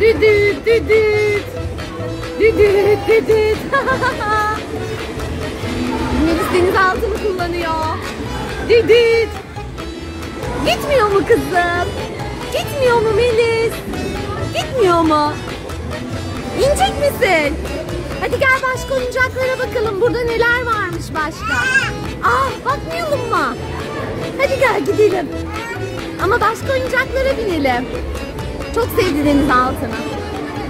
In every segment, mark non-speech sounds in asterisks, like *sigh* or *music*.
Düdüt düdüt. Düdüt düdüt. *laughs* Melis denizaltını kullanıyor. Düdüt. Gitmiyor mu kızım? Gitmiyor mu Melis? Gitmiyor mu? İnecek misin? Hadi gel başka oyuncaklara bakalım. Burada neler varmış başka? Aa bakmayalım mı? Hadi gel gidelim. Ama başka oyuncaklara binelim. Çok sevdi deniz altını.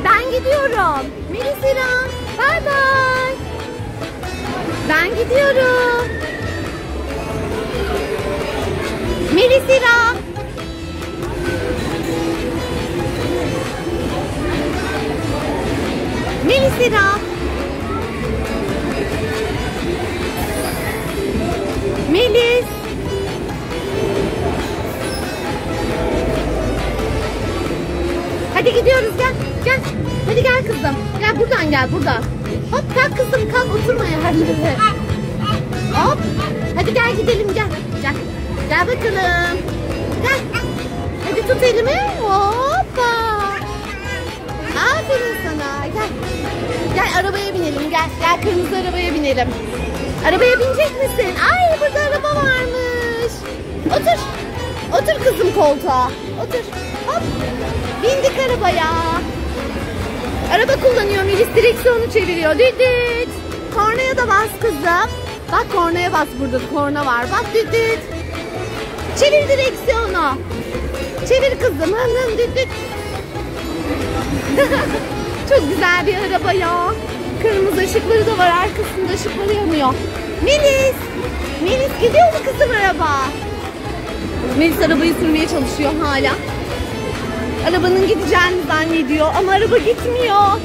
Ben gidiyorum. Melisira. Bay bay. Ben gidiyorum. Melisira. Hadi gidiyoruz gel. Gel. Hadi gel kızım. Gel buradan gel buradan. Hop kalk kızım kalk oturma yerlere. Hop. Hadi gel gidelim gel. Gel. Gel bakalım. Gel. Hadi tut elimi. Hoppa. Aferin sana. Gel. Gel arabaya binelim gel. Gel kırmızı arabaya binelim. Arabaya binecek misin? Ay burada araba varmış. Otur. Otur kızım koltuğa. Otur. Hop. Bindik arabaya. Araba kullanıyor Melis direksiyonu çeviriyor. Düdüt. Kornaya da bas kızım. Bak kornaya bas burada korna var. Bak düdüt. Çevir direksiyonu. Çevir kızım. Hın düdüt. *laughs* Çok güzel bir araba ya. Kırmızı ışıkları da var. Arkasında ışıkları yanıyor. Melis. Melis gidiyor mu kızım araba? Melis arabayı sürmeye çalışıyor hala. Arabanın gideceğini zannediyor ama araba gitmiyor.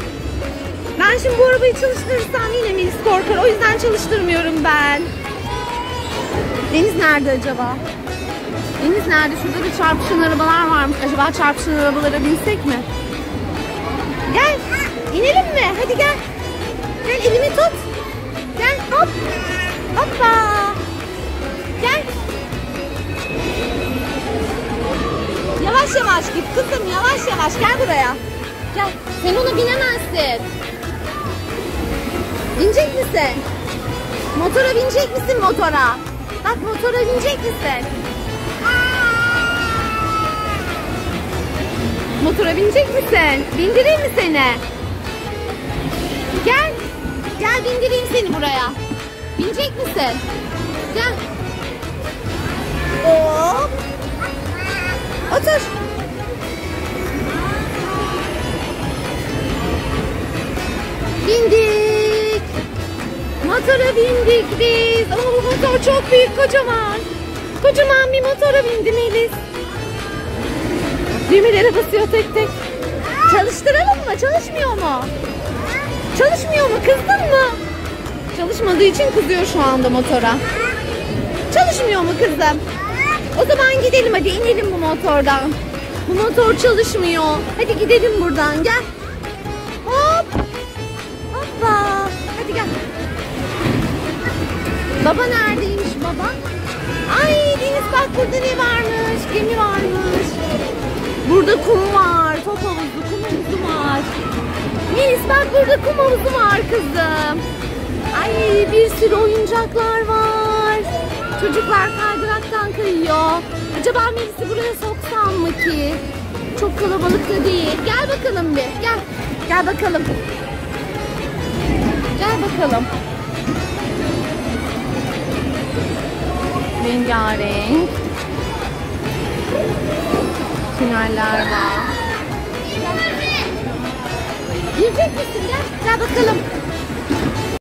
Ben şimdi bu arabayı çalıştırırsam yine Melis korkar. O yüzden çalıştırmıyorum ben. Deniz nerede acaba? Deniz nerede? Şurada da çarpışan arabalar varmış. Acaba çarpışan arabalara binsek mi? Gel. İnelim mi? Hadi gel. Yavaş yavaş git kızım yavaş yavaş gel buraya. Gel. Sen ona binemezsin. Binecek misin? Motora binecek misin motora? Bak motora binecek misin? Motora binecek misin? Bindireyim mi seni? Gel. Gel bindireyim seni buraya. Binecek misin? Gel. Hop. Otur. Bindik biz. Ama bu motor çok büyük, kocaman. Kocaman bir motora bindim Melis. Düğmelere basıyor tek tek. Çalıştıralım mı? Çalışmıyor mu? Çalışmıyor mu? Kızdın mı? Çalışmadığı için kızıyor şu anda motora. Çalışmıyor mu kızım? O zaman gidelim hadi inelim bu motordan. Bu motor çalışmıyor. Hadi gidelim buradan gel. Baba neredeymiş baba? Ay Deniz bak burada ne varmış? Gemi varmış. Burada kum var. Top havuzu, kum havuzu var. Melis bak burada kum havuzu var kızım. Ay bir sürü oyuncaklar var. Çocuklar kaydıraktan kayıyor. Acaba Melis'i buraya soksam mı ki? Çok kalabalık da değil. Gel bakalım bir. Gel. Gel bakalım. Gel bakalım. Rengarenk. Tüneller var. Girecek misin? Gel. Gel bakalım.